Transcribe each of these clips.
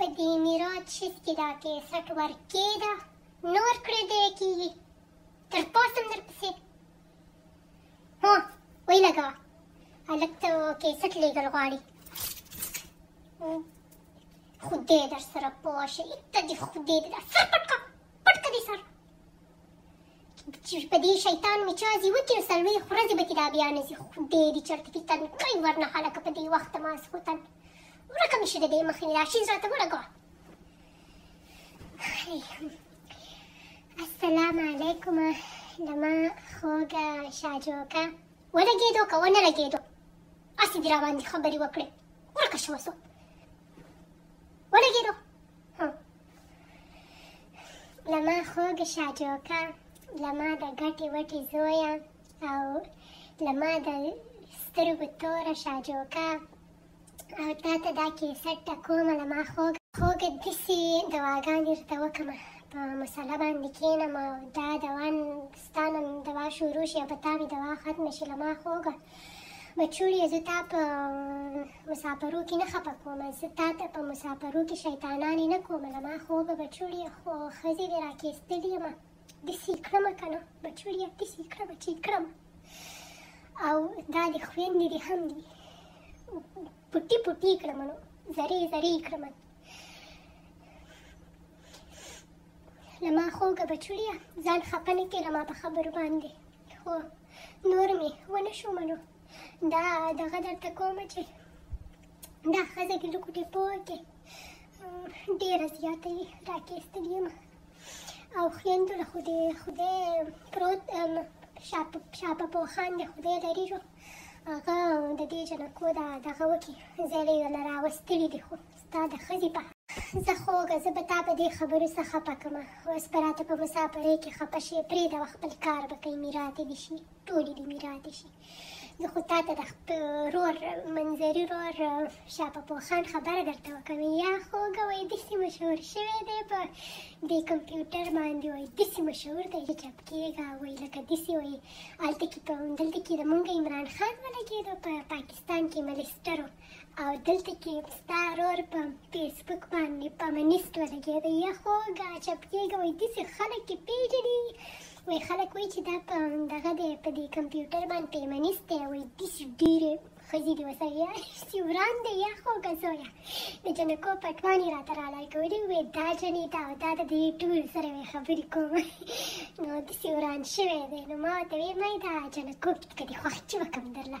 په دې میرات شیت کې دا کیسټ ورکې ده نور کړی دی کېږي تر پاسه هم درپسې هو ویې لګوه هلک ته کیسټ لېږل غواړي خدای در سره پوه شه ایته دې خدای دې دا سر پټ کړه پټ کړه دې سر چې په دې شیطان مې چازي وکړي نو څلوېښت ورځې به کې دا بیا نه ځي خدای دې چېرته کې تنکۍ ورنه هلکه په دې وخت ماسخوتن ورکه مې شي د دې مخې نه دا شیز راته ولګوه السلام علیکم لما خوږه شاجوکه ولګېدو که ونه لګېدو هسې دې راباندې خبرې وکړې ورکه شوه څو ولګېدو هو له ما خوږ شه جوکه له ما د ګټې وټې زویه او له ما د سترګو توره شه جوکه او تا ته دا کیسټ ټکوم له ما خوږ خوږ داسې دواګانې ورته وکړم په مسله باندې کښېنم او دا دوا ستا نه دوا شروع شي او په تا مې دوا ختمه شي له ما خوږه بچوړیه زه تا په مسافرو کې نه خپه کوم زه تا ته په مسافرو کې شیطانانې نه کوم له ما خو به بچوړیه خو ښځې دې راکېستلي یم داسې کړم که نه بچوړیه داسې کړم چې کړم او دا دې خویندې دې هم دي پټي پټي کړم نو زرې زرې کړم لما خوږه بچوړیه ځان خپه نه کې لما په خبرو باندې خو نور مې ونه شو منو دا دغه درته کومه چې دا ښځه کې لوکوټې پوه کې ډېره زیاته یې راکېستلې یم او خویندو له خدای خدای پروت شاپه پوخان د خدای لري جو هغه د دې جنکو دا دغه وکړي زه یې له راوستلي دي خو ستا د ښځي په زه خوږه زه به تا په دې خبرو څه خپه کړم اوس به راته په مساپرۍ کې خپه شې پرېږده وه خپل کار به کوي میراتې دې شي ټولې دې میراتې شي زه خو تا ته د رور منظري رور شاپه پوخان خبره درته وکړم یا خوږه وایي داسې مشهور شوی دی په دې کمپیوټر باندې وایي داسې مشهور دی چې چپ کېږه وایي لکه داسې وایي هلته کې په دلته کې د مونږ عمران خان ولګېدو په پاکستان کې ملسټر و او دلته کې ستا رور په فیسبوک باندې په منیست ولګېدی یا خو عجب کېږه وایي داسې خلک یې پېژني وایي خلک وایي چې دا په دغه دی په دې کمپیوټر باندې په منیست دی وایي داسې ډېرې ښځې دي ورسره یا چې وران دی یا خو که زویه د جنکو پټوان یې راته رالاړ کولي وایي دا جنې دا او دا د دې ټول سره مې خبرې کوم نو داسې وران شوی دی نو ما ورته ویې ما دا جنکو که دې خوښ چې وکړم درله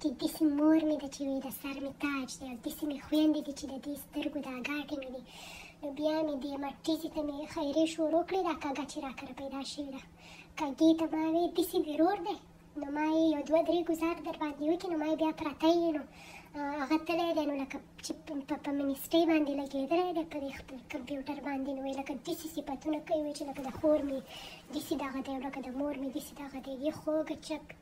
چې داسې مور مې ده چې وي د سر مې تاج دی او داسې مې خویندې دي چې د دې سترګو دا ګاټې مې دي نو بیا مې دې مټیزې ته مې خیرې شروع کړې دا کږه چې راکره پیدا شوې ده کږې ته ما وې داسې ورور دی نو ما یې یو دوه درې ګزار در باندې وکړي نو ما یې بیا پرته یې نو هغه تللی دی نو لکه چې په منیسټۍ باندې لګېدلی دی په دې خپل کمپیوټر باندې نو وایي لکه داسې صفتونه کوي وایي چې لکه د خور مې داسې دغه دی لکه د مور مې داسې دغه دی یې خوږ چپ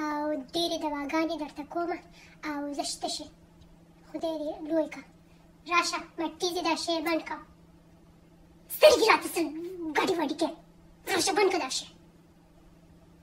او ډېرې دواګانې درته کوم او زه شته شي خدای دې لوی کا راشه مټي دې دا شی بند کا سترګې راته څه ګډې وډې کې راشه بند که دا شی